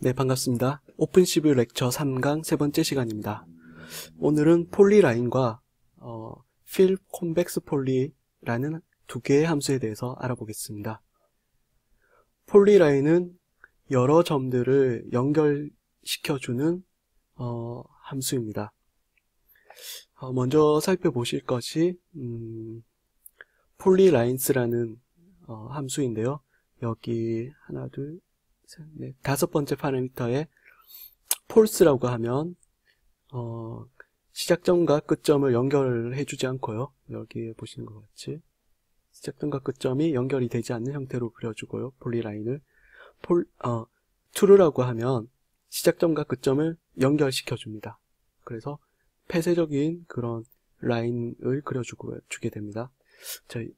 네, 반갑습니다. OpenCV Lecture 3강 세 번째 시간입니다. 오늘은 polyline과 어, fillConvexPoly라는 두 개의 함수에 대해서 알아보겠습니다. polyline은 여러 점들을 연결시켜주는 어, 함수입니다. 어, 먼저 살펴보실 것이 음, polylines라는 어, 함수인데요. 여기 하나, 둘, 셋, 넷, 다섯 번째 파라미터에 폴스라고 하면 어, 시작점과 끝점을 연결해 주지 않고요. 여기에 보시는 것 같이 시작점과 끝점이 연결이 되지 않는 형태로 그려주고요. 폴리라인을 폴, 어, true라고 하면 시작점과 끝점을 연결시켜 줍니다. 그래서 폐쇄적인 그런 라인을 그려주고 주게 됩니다. 저희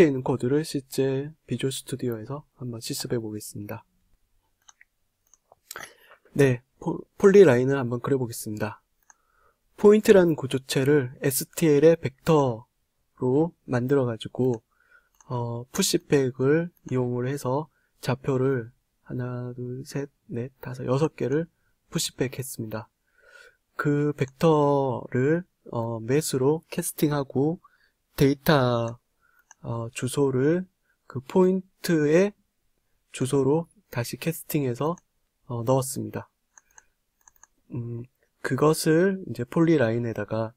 있는 코드를 실제 Visual Studio에서 한번 실습해 보겠습니다. 네, polyline을 한번 그려보겠습니다. Point라는 구조체를 STL의 벡터로 만들어가지고 어, push back을 이용을 해서 좌표를 하나, 둘, 셋, 넷, 다섯, 여섯 개를 push back 했습니다. 그 벡터를 어, Mat으로 casting하고 데이터 어, 주소를 그 Point의 주소로 다시 casting해서 어, 넣었습니다. 음, 그것을 이제 polyline에다가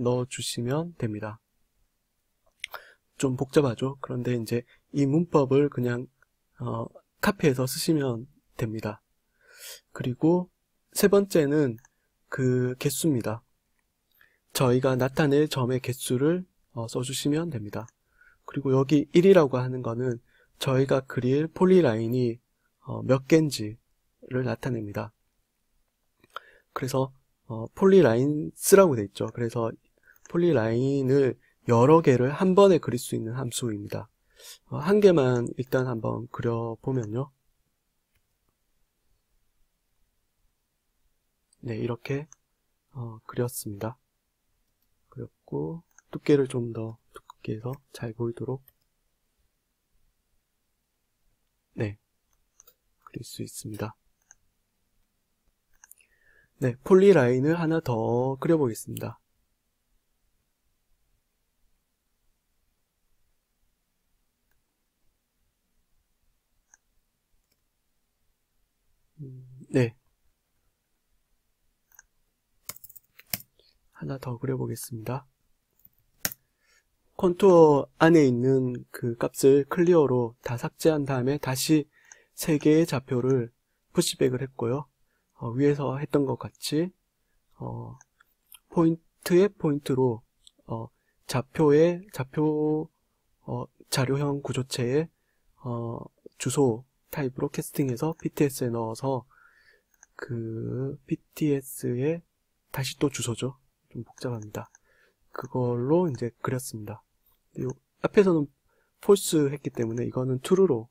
넣어주시면 됩니다. 좀 복잡하죠? 그런데 이제 이 문법을 그냥 어, 카피해서 쓰시면 됩니다. 그리고 세 번째는 그 개수입니다. 저희가 나타낼 점의 개수를 어, 써주시면 됩니다. 그리고 여기 1이라고 하는 거는 저희가 그릴 폴리라인이 어, 몇 개인지 를 나타냅니다. 그래서 어, 폴리라인스라고 돼 있죠. 그래서 폴리라인을 여러 개를 한 번에 그릴 수 있는 함수입니다. 어, 한 개만 일단 한번 그려보면요. 네, 이렇게 어, 그렸습니다. 그렸고 두께를 좀 더 두껍게 해서 잘 보이도록 네, 그릴 수 있습니다. 네, 폴리 라인을 하나 더 그려보겠습니다. 음, 네. 하나 더 그려보겠습니다. contour 안에 있는 그 값을 clear로 다 삭제한 다음에 다시 3개의 좌표를 push back을 했고요. 어, 위에서 했던 것 같이 어, Point의 Point로 어, 좌표의 좌표 어, 자료형 구조체의 어, 주소 타입으로 캐스팅해서 PTS에 넣어서 그 PTS에 다시 또 주소죠. 좀 복잡합니다. 그걸로 이제 그렸습니다. 앞에서는 폴스 했기 때문에 이거는 true로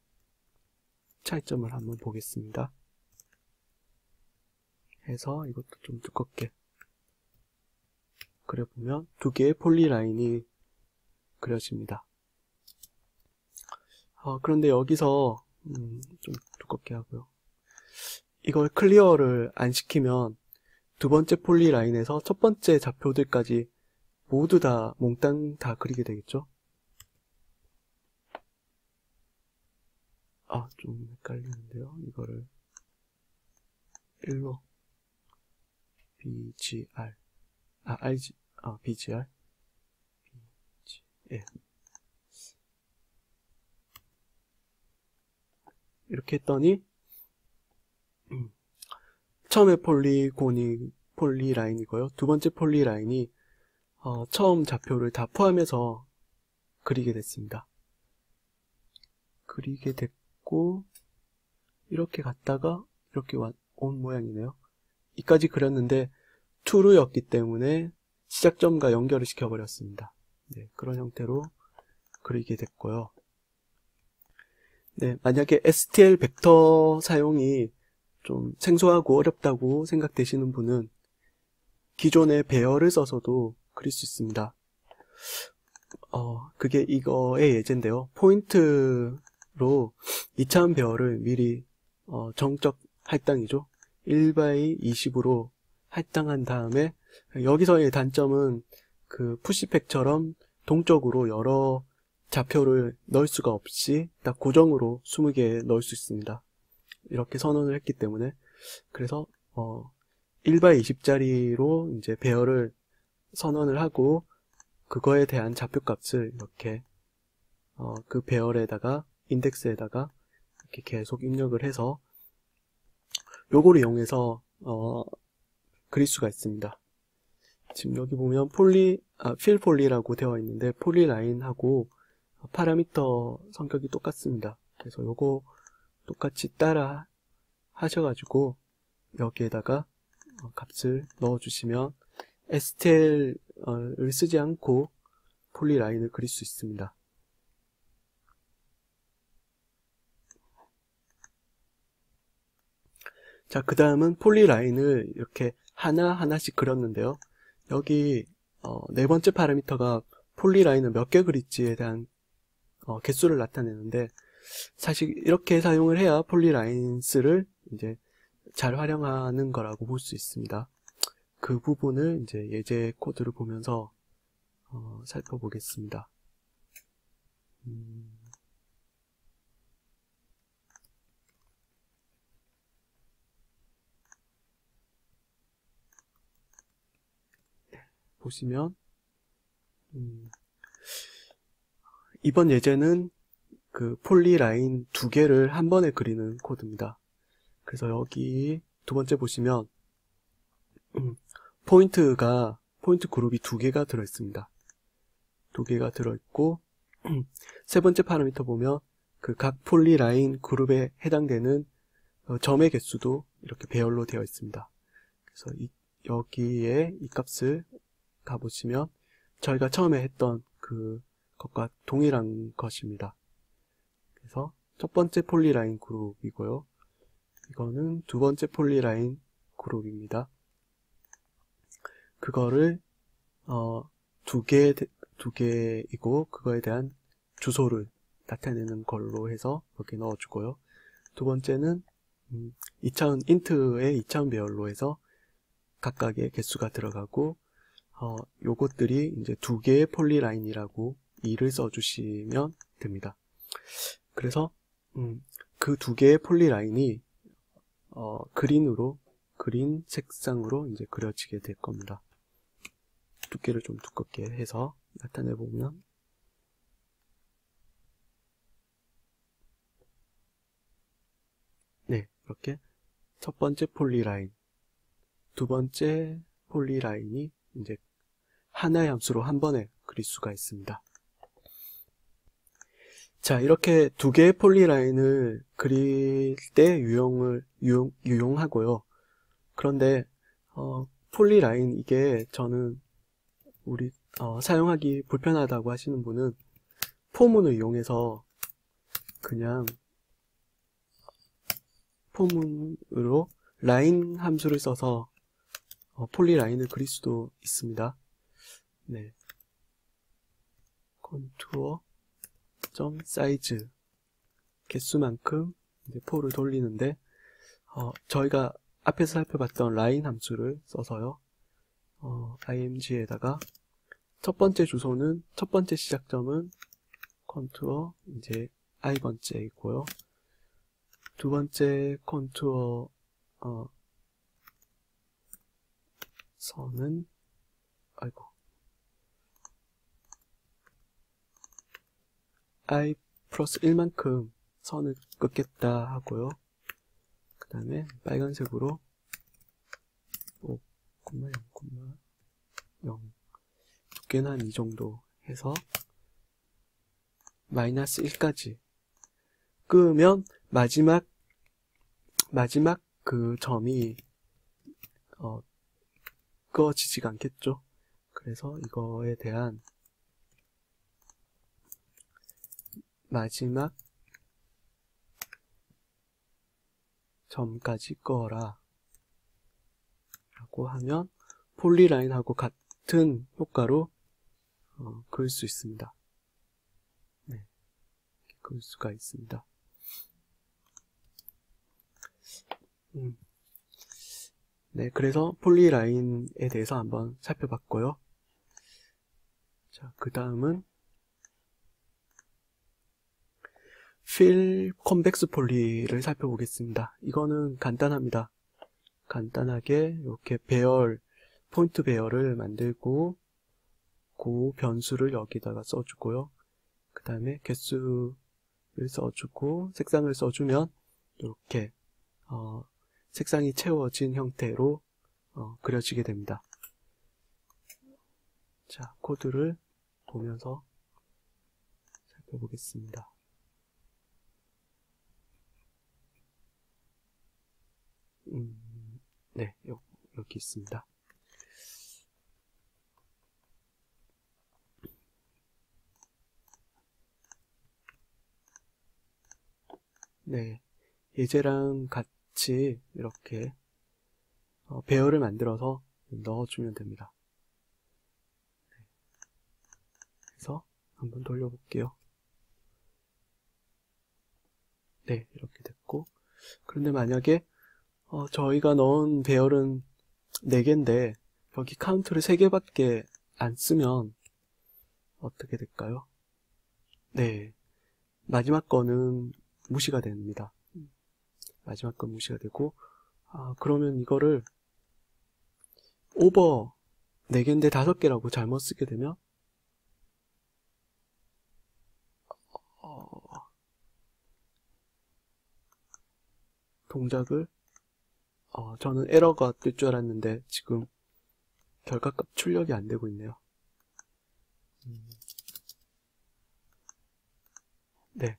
차이점을 한번 보겠습니다. 해서 이것도 좀 두껍게 그려보면 두 개의 폴리라인이 그려집니다. 어, 그런데 여기서 음, 좀 두껍게 하고요. 이걸 클리어를 안 시키면 두 번째 폴리 라인에서 첫 번째 좌표들까지 모두 다 몽땅 다 그리게 되겠죠? 아, 좀 헷갈리는데요. 이거를 1로 BGR 아, RG 아, BGR BG 예. 이렇게 했더니 음, 처음에 폴리곤이 폴리라인이고요. 두 번째 폴리라인이 어, 처음 좌표를 다 포함해서 그리게 됐습니다. 그리게 됐고 이렇게 갔다가 이렇게 온 모양이네요. 이까지 그렸는데 true였기 때문에 시작점과 연결을 시켜버렸습니다. 네, 그런 형태로 그리게 됐고요. 네, 만약에 STL 벡터 사용이 좀 생소하고 어렵다고 생각되시는 분은 기존의 배열을 써서도 그릴 수 있습니다. 어, 그게 이거의 예제인데요. 포인트로 2차원 배열을 미리 어, 정적 할당이죠. 1 by 20으로 할당한 다음에 여기서의 단점은 그 push back처럼 동적으로 여러 좌표를 넣을 수가 없이 딱 고정으로 20개 넣을 수 있습니다. 이렇게 선언을 했기 때문에 그래서 어 1 by 20짜리로 이제 배열을 선언을 하고 그거에 대한 좌표값을 이렇게 어, 그 배열에다가 인덱스에다가 이렇게 계속 입력을 해서 요거를 이용해서 어, 그릴 수가 있습니다. 지금 여기 보면 poly, 아, fillPoly라고 되어 있는데 polyline하고 파라미터 성격이 똑같습니다. 그래서 요거 똑같이 따라 하셔가지고 여기에다가 어, 값을 넣어주시면 STL을 쓰지 않고 polyline을 그릴 수 있습니다. 자, 그 다음은 polyline을 이렇게 하나하나씩 그렸는데요. 여기 어, 네 번째 파라미터가 polyline을 몇 개 그릴지에 대한 어, 개수를 나타내는데 사실 이렇게 사용을 해야 polylines를 이제 잘 활용하는 거라고 볼 수 있습니다. 그 부분을 이제 예제 코드를 보면서 어, 살펴보겠습니다. 음... 보시면 음, 이번 예제는 그 폴리라인 두 개를 한 번에 그리는 코드입니다. 그래서 여기 두 번째 보시면 음, Point가 Point 그룹이 두 개가 들어 있습니다. 두 개가 들어 있고 음, 세 번째 파라미터 보면 그 각 polyline 그룹에 해당되는 어, 점의 개수도 이렇게 배열로 되어 있습니다. 그래서 이, 여기에 이 값을 가보시면 저희가 처음에 했던 그 것과 동일한 것입니다. 그래서 첫 번째 polyline 그룹이고요. 이거는 두 번째 polyline 그룹입니다. 그거를 어, 두 개, 두 개이고 그거에 대한 주소를 나타내는 걸로 해서 여기 넣어주고요. 두 번째는 음, 2차원 int의 2차원 배열로 해서 각각의 개수가 들어가고 어, 요것들이 이제 두 개의 polyline이라고 이를 써주시면 됩니다. 그래서 음, 그 두 개의 폴리라인이 어, 그린으로 그린 색상으로 이제 그려지게 될 겁니다. 두께를 좀 두껍게 해서 나타내 보면 네 이렇게 첫 번째 폴리라인 두 번째 폴리라인이 이제 하나의 함수로 한 번에 그릴 수가 있습니다. 자, 이렇게 두 개의 폴리라인을 그릴 때 유용을, 유용, 유용하고요. 그런데, 어, 폴리라인 이게 저는 우리, 어, 사용하기 불편하다고 하시는 분은 포문을 이용해서 그냥 포문으로 라인 함수를 써서 어, polyline을 그릴 수도 있습니다. 네. contour 점 사이즈 개수만큼 이제 for를 돌리는데 어, 저희가 앞에서 살펴봤던 라인 함수를 써서요. 어, img에다가 첫 번째 주소는 첫 번째 시작점은 contour 이제 i 번째이고요. 두 번째 컨투어 어, 선은 아이고 i 플러스 1만큼 선을 긋겠다 하고요. 그 다음에 빨간색으로 5,0,0 두께는 한 이 정도 해서 마이너스 1까지 끄면 마지막 마지막 그 점이 어, 꺼지지가 않겠죠. 그래서 이거에 대한 마지막 점까지 꺼라 라고 하면 폴리라인하고 같은 효과로 어, 그을 수 있습니다. 네, 그을 수가 있습니다. 음. 네, 그래서 폴리라인에 대해서 한번 살펴봤고요. 자, 그 다음은 필 컨벡스 폴리를 살펴보겠습니다. 이거는 간단합니다. 간단하게 이렇게 배열, 포인트 배열을 만들고 그 변수를 여기다가 써주고요. 그 다음에 개수를 써주고 색상을 써주면 이렇게 어, 색상이 채워진 형태로 어, 그려지게 됩니다. 자, 코드를 보면서 살펴보겠습니다. 음, 네, 요, 여기 있습니다. 네, 예제랑 같이 이렇게 어, 배열을 만들어서 넣어주면 됩니다. 네. 그래서 한번 돌려볼게요. 네, 이렇게 됐고 그런데 만약에 어, 저희가 넣은 배열은 4개인데 여기 카운트를 3개밖에 안 쓰면 어떻게 될까요? 네, 마지막 거는 무시가 됩니다. 마지막 건 무시가 되고 아, 그러면 이거를 오버 4개인데 5개라고 잘못 쓰게 되면 어, 동작을 어, 저는 에러가 뜰 줄 알았는데 지금 결과값 출력이 안 되고 있네요. 음. 네,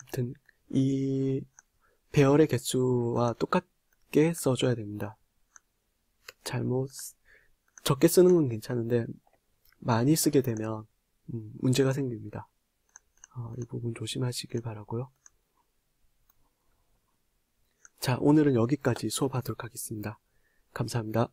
아무튼 이 배열의 개수와 똑같게 써줘야 됩니다. 잘못 적게 쓰는 건 괜찮은데 많이 쓰게 되면 음, 문제가 생깁니다. 어, 이 부분 조심하시길 바라고요. 자, 오늘은 여기까지 수업하도록 하겠습니다. 감사합니다.